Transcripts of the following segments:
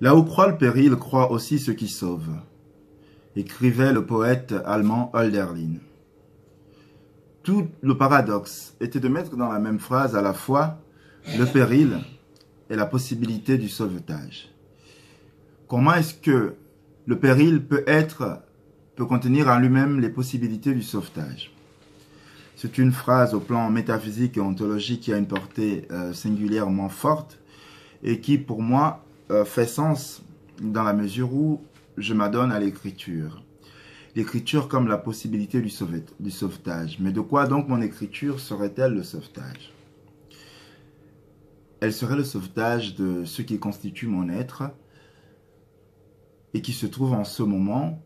Là où croit le péril, croit aussi ce qui sauve, écrivait le poète allemand Hölderlin. Tout le paradoxe était de mettre dans la même phrase à la fois le péril et la possibilité du sauvetage. Comment est-ce que le péril peut être, peut contenir en lui-même les possibilités du sauvetage? C'est une phrase au plan métaphysique et ontologique qui a une portée euh, singulièrement forte et qui, pour moi, euh, fait sens dans la mesure où je m'adonne à l'écriture. L'écriture comme la possibilité du, du sauvetage. Mais de quoi donc mon écriture serait-elle le sauvetage? Elle serait le sauvetage de ce qui constitue mon être et qui se trouve en ce moment,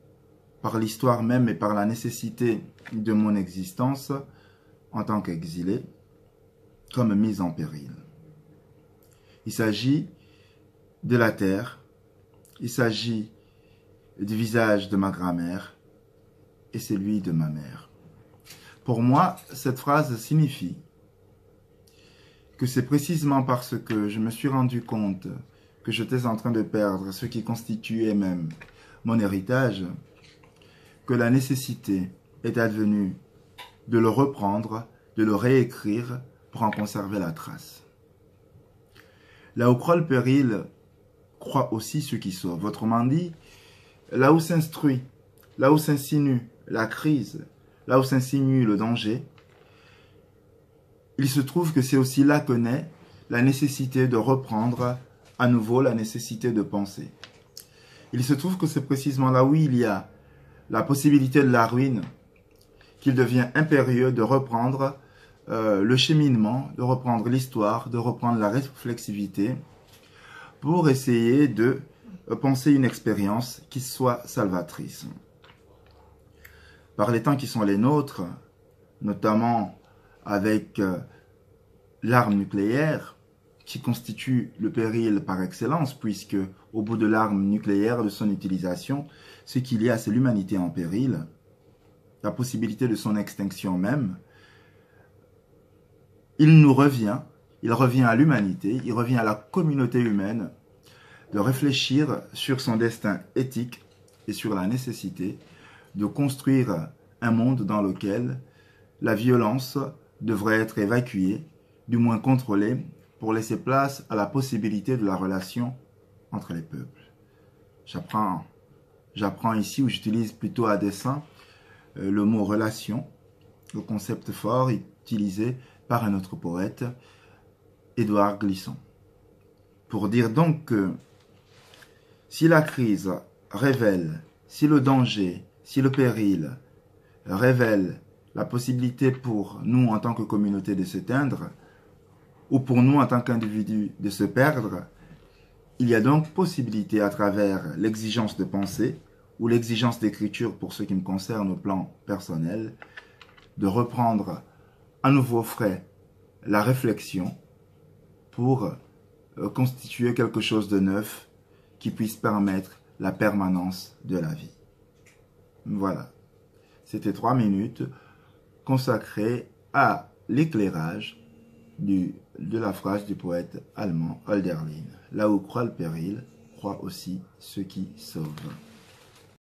par l'histoire même et par la nécessité de mon existence en tant qu'exilé, comme mise en péril. Il s'agit de la terre, il s'agit du visage de ma grand-mère et celui de ma mère. Pour moi, cette phrase signifie que c'est précisément parce que je me suis rendu compte que j'étais en train de perdre ce qui constituait même mon héritage, que la nécessité est advenue de le reprendre, de le réécrire pour en conserver la trace. Là où croit le péril, croit aussi ce qui sauve. Autrement dit, là où s'instruit, là où s'insinue la crise, là où s'insinue le danger, il se trouve que c'est aussi là que naît la nécessité de reprendre à nouveau la nécessité de penser. Il se trouve que c'est précisément là où il y a la possibilité de la ruine qu'il devient impérieux de reprendre euh, le cheminement, de reprendre l'histoire, de reprendre la réflexivité pour essayer de euh, penser une expérience qui soit salvatrice. Par les temps qui sont les nôtres, notamment avec euh, l'arme nucléaire, qui constitue le péril par excellence, puisque au bout de l'arme nucléaire, de son utilisation, ce qu'il y a, c'est l'humanité en péril, la possibilité de son extinction même. Il nous revient, il revient à l'humanité, il revient à la communauté humaine de réfléchir sur son destin éthique et sur la nécessité de construire un monde dans lequel la violence devrait être évacuée, du moins contrôlée, pour laisser place à la possibilité de la relation entre les peuples. J'apprends, j'apprends ici où j'utilise plutôt à dessein euh, le mot relation, le concept fort utilisé par un autre poète, Édouard Glisson. Pour dire donc que si la crise révèle, si le danger, si le péril révèle la possibilité pour nous en tant que communauté de s'éteindre, ou pour nous en tant qu'individus de se perdre, il y a donc possibilité à travers l'exigence de pensée ou l'exigence d'écriture pour ce qui me concerne au plan personnel, de reprendre à nouveau frais la réflexion pour euh, constituer quelque chose de neuf qui puisse permettre la permanence de la vie. Voilà. C'était trois minutes consacrées à l'éclairage de la phrase du poète allemand Hölderlin. Là où croit le péril, croit aussi ce qui sauve.